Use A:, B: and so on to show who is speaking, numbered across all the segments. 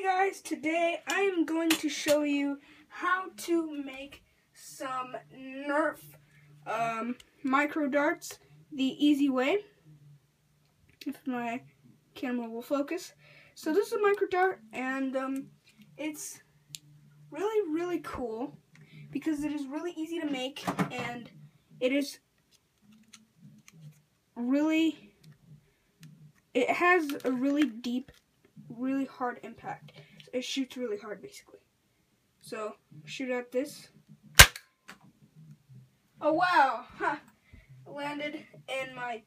A: Hey guys, today I am going to show you how to make some Nerf um, micro darts the easy way. If my camera will focus. So this is a micro dart and um, it's really really cool because it is really easy to make and it is really it has a really deep really hard impact. It shoots really hard, basically. So, shoot at this. Oh, wow! Huh. Landed in my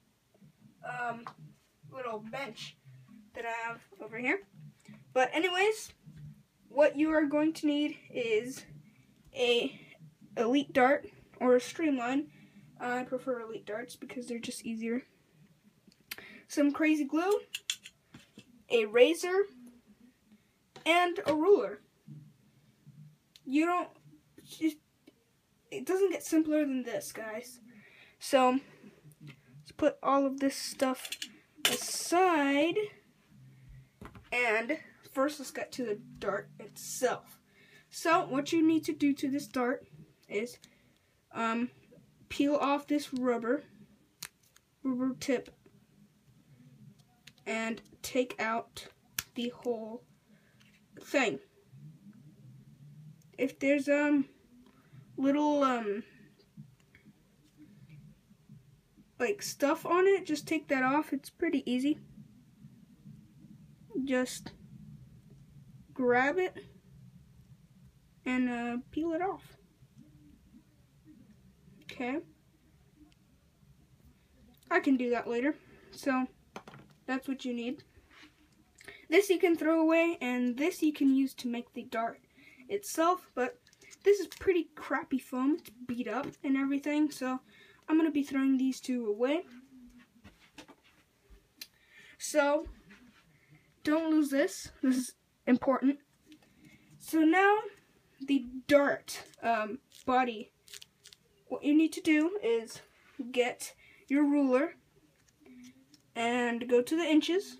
A: um, little bench that I have over here. But anyways, what you are going to need is a elite dart or a streamline. I prefer elite darts because they're just easier. Some crazy glue a razor, and a ruler. You don't, it doesn't get simpler than this, guys. So, let's put all of this stuff aside. And first, let's get to the dart itself. So, what you need to do to this dart is um, peel off this rubber, rubber tip and take out the whole thing. If there's um little um like stuff on it, just take that off. It's pretty easy. Just grab it and uh, peel it off. Okay. I can do that later. So that's what you need. This you can throw away, and this you can use to make the dart itself, but this is pretty crappy foam. It's beat up and everything, so I'm going to be throwing these two away. So, don't lose this. This is important. So now, the dart um, body. What you need to do is get your ruler and go to the inches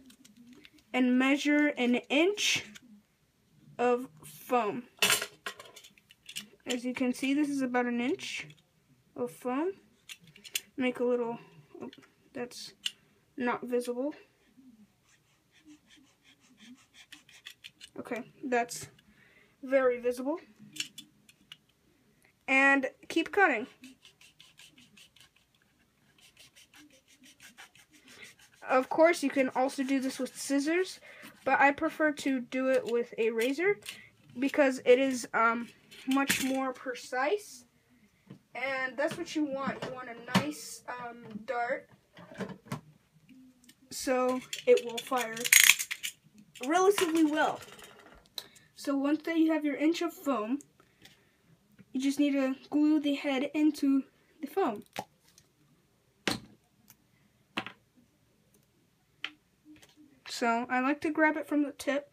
A: and measure an inch of foam. As you can see, this is about an inch of foam. Make a little, oh, that's not visible. Okay, that's very visible. And keep cutting. Of course, you can also do this with scissors, but I prefer to do it with a razor because it is um, much more precise. And that's what you want. You want a nice um, dart so it will fire relatively well. So once that you have your inch of foam, you just need to glue the head into the foam. So I like to grab it from the tip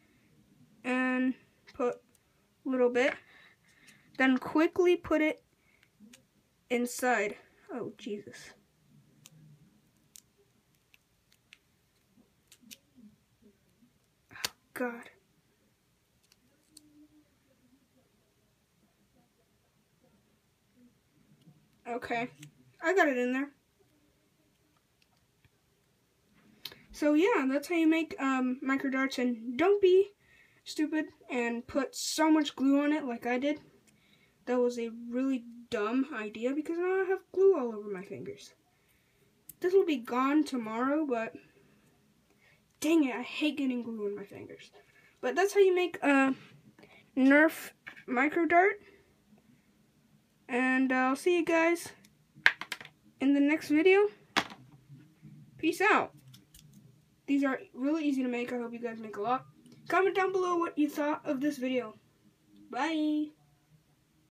A: and put a little bit. Then quickly put it inside. Oh, Jesus. Oh, God. Okay. I got it in there. So yeah, that's how you make um, micro darts. And don't be stupid and put so much glue on it like I did. That was a really dumb idea because now I have glue all over my fingers. This will be gone tomorrow, but dang it, I hate getting glue in my fingers. But that's how you make a Nerf micro dart. And I'll see you guys in the next video. Peace out. These are really easy to make. I hope you guys make a lot. Comment down below what you thought of this video. Bye.